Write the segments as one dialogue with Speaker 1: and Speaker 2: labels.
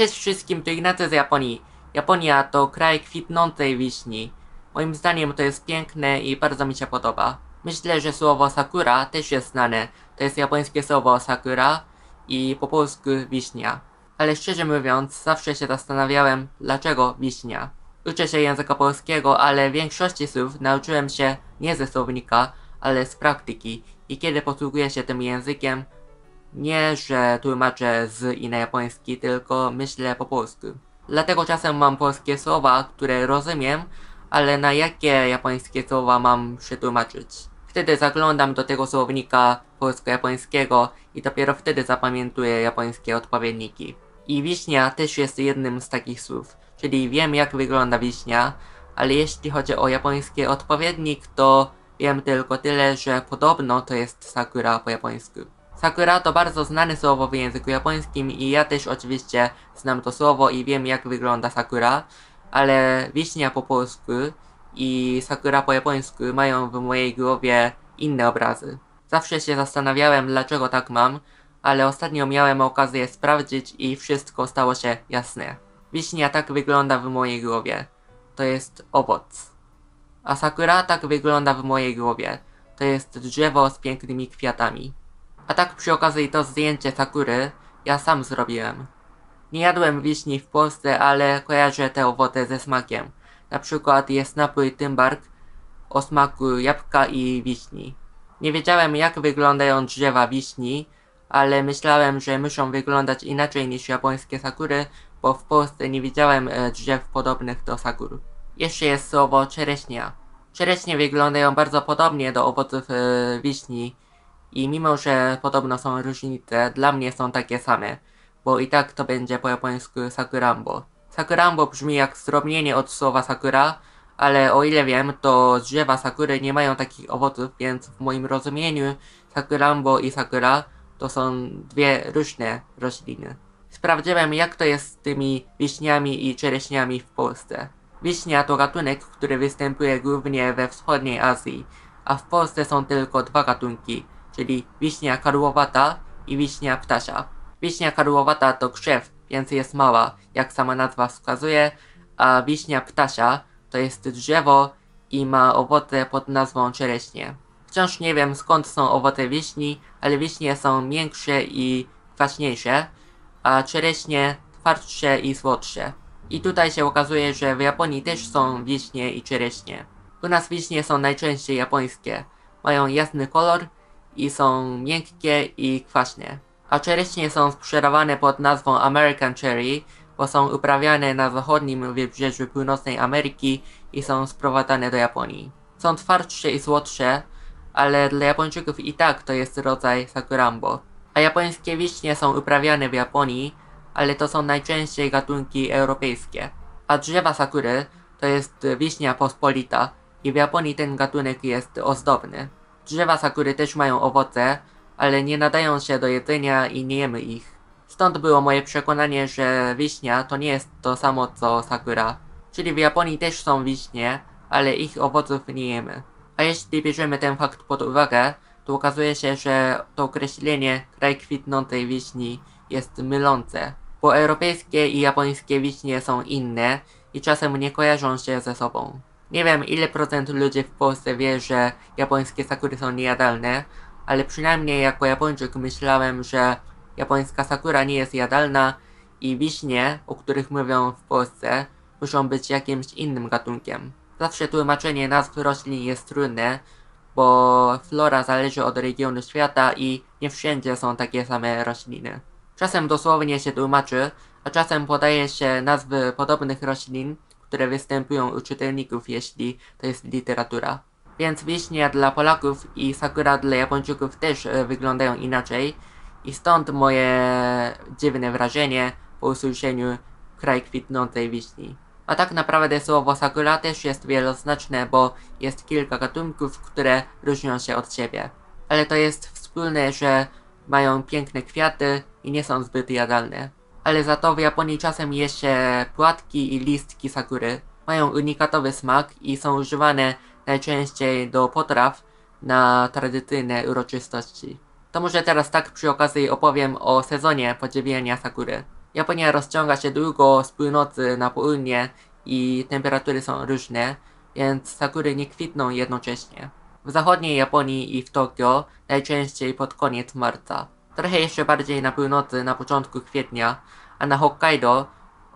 Speaker 1: Cześć wszystkim, to Ignacy z Japonii. Japonia to kraj kwitnącej wiśni. Moim zdaniem to jest piękne i bardzo mi się podoba. Myślę, że słowo sakura też jest znane. To jest japońskie słowo sakura i po polsku wiśnia. Ale szczerze mówiąc, zawsze się zastanawiałem, dlaczego wiśnia. Uczę się języka polskiego, ale większości słów nauczyłem się nie ze słownika, ale z praktyki. I kiedy posługuję się tym językiem, nie, że tłumaczę z i na japoński, tylko myślę po polsku. Dlatego czasem mam polskie słowa, które rozumiem, ale na jakie japońskie słowa mam przetłumaczyć. Wtedy zaglądam do tego słownika polsko-japońskiego i dopiero wtedy zapamiętuję japońskie odpowiedniki. I wiśnia też jest jednym z takich słów, czyli wiem jak wygląda wiśnia, ale jeśli chodzi o japoński odpowiednik, to wiem tylko tyle, że podobno to jest sakura po japońsku. Sakura to bardzo znane słowo w języku japońskim i ja też oczywiście znam to słowo i wiem jak wygląda sakura, ale wiśnia po polsku i sakura po japońsku mają w mojej głowie inne obrazy. Zawsze się zastanawiałem dlaczego tak mam, ale ostatnio miałem okazję sprawdzić i wszystko stało się jasne. Wiśnia tak wygląda w mojej głowie. To jest owoc. A sakura tak wygląda w mojej głowie. To jest drzewo z pięknymi kwiatami. A tak przy okazji to zdjęcie Sakury ja sam zrobiłem. Nie jadłem wiśni w Polsce, ale kojarzę te owoce ze smakiem. Na przykład jest napój Tymbark o smaku jabłka i wiśni. Nie wiedziałem jak wyglądają drzewa wiśni, ale myślałem, że muszą wyglądać inaczej niż japońskie sakury, bo w Polsce nie widziałem e, drzew podobnych do sakur. Jeszcze jest słowo czereśnia. Czereśnie wyglądają bardzo podobnie do owoców e, wiśni, i mimo, że podobno są różnice, dla mnie są takie same, bo i tak to będzie po japońsku sakurambo. Sakurambo brzmi jak zdrobnienie od słowa sakura, ale o ile wiem, to drzewa sakury nie mają takich owoców, więc w moim rozumieniu sakurambo i sakura to są dwie różne rośliny. Sprawdziłem jak to jest z tymi wiśniami i czereśniami w Polsce. Wiśnia to gatunek, który występuje głównie we wschodniej Azji, a w Polsce są tylko dwa gatunki – czyli wiśnia karłowata i wiśnia ptasia. Wiśnia karłowata to krzew, więc jest mała, jak sama nazwa wskazuje, a wiśnia ptasia to jest drzewo i ma owoce pod nazwą czereśnie. Wciąż nie wiem skąd są owoce wiśni, ale wiśnie są miększe i kwaśniejsze, a czereśnie twardsze i słodsze. I tutaj się okazuje, że w Japonii też są wiśnie i czereśnie. U nas wiśnie są najczęściej japońskie. Mają jasny kolor i są miękkie i kwaśne. A czereśnie są sprzedawane pod nazwą American Cherry, bo są uprawiane na zachodnim wybrzeżu północnej Ameryki i są sprowadzane do Japonii. Są twardsze i słodsze, ale dla Japończyków i tak to jest rodzaj sakurambo. A japońskie wiśnie są uprawiane w Japonii, ale to są najczęściej gatunki europejskie. A drzewa sakury to jest wiśnia pospolita i w Japonii ten gatunek jest ozdobny. Drzewa sakury też mają owoce, ale nie nadają się do jedzenia i nie jemy ich. Stąd było moje przekonanie, że wiśnia to nie jest to samo co sakura. Czyli w Japonii też są wiśnie, ale ich owoców nie jemy. A jeśli bierzemy ten fakt pod uwagę, to okazuje się, że to określenie kraj kwitnącej wiśni jest mylące, bo europejskie i japońskie wiśnie są inne i czasem nie kojarzą się ze sobą. Nie wiem ile procent ludzi w Polsce wie, że japońskie sakury są niejadalne, ale przynajmniej jako Japończyk myślałem, że japońska sakura nie jest jadalna i wiśnie, o których mówią w Polsce, muszą być jakimś innym gatunkiem. Zawsze tłumaczenie nazw roślin jest trudne, bo flora zależy od regionu świata i nie wszędzie są takie same rośliny. Czasem dosłownie się tłumaczy, a czasem podaje się nazwy podobnych roślin, które występują u czytelników, jeśli to jest literatura. Więc wiśnie dla Polaków i sakura dla Japończyków też e, wyglądają inaczej i stąd moje dziwne wrażenie po usłyszeniu kraj kwitnącej wiśni. A tak naprawdę słowo sakura też jest wieloznaczne, bo jest kilka gatunków, które różnią się od siebie. Ale to jest wspólne, że mają piękne kwiaty i nie są zbyt jadalne ale za to w Japonii czasem je się płatki i listki sakury. Mają unikatowy smak i są używane najczęściej do potraw na tradycyjne uroczystości. To może teraz tak przy okazji opowiem o sezonie podziwiania sakury. Japonia rozciąga się długo z północy na południe i temperatury są różne, więc sakury nie kwitną jednocześnie. W zachodniej Japonii i w Tokio najczęściej pod koniec marca. Trochę jeszcze bardziej na północy na początku kwietnia, a na Hokkaido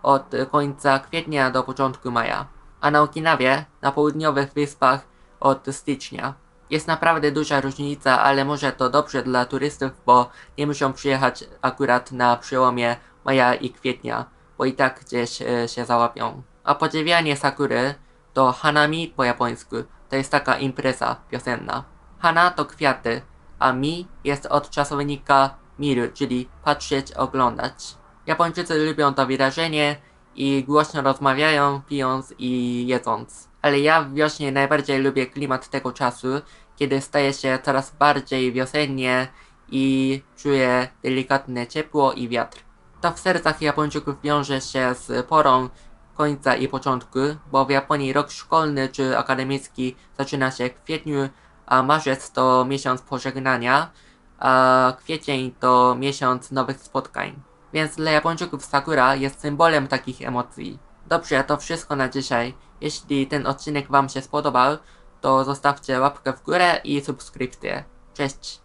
Speaker 1: od końca kwietnia do początku maja. A na Okinawie, na południowych wyspach od stycznia. Jest naprawdę duża różnica, ale może to dobrze dla turystów, bo nie muszą przyjechać akurat na przełomie maja i kwietnia, bo i tak gdzieś e, się załapią. A podziwianie sakury to hanami po japońsku. To jest taka impreza wiosenna. Hana to kwiaty, a mi jest od czasownika miru, czyli patrzeć, oglądać. Japończycy lubią to wyrażenie i głośno rozmawiają, pijąc i jedząc. Ale ja w wiośnie najbardziej lubię klimat tego czasu, kiedy staje się coraz bardziej wiosennie i czuję delikatne ciepło i wiatr. To w sercach Japończyków wiąże się z porą końca i początku, bo w Japonii rok szkolny czy akademicki zaczyna się w kwietniu, a marzec to miesiąc pożegnania, a kwiecień to miesiąc nowych spotkań. Więc dla Japończyków Sakura jest symbolem takich emocji. Dobrze, to wszystko na dzisiaj. Jeśli ten odcinek Wam się spodobał, to zostawcie łapkę w górę i subskrypcję. Cześć!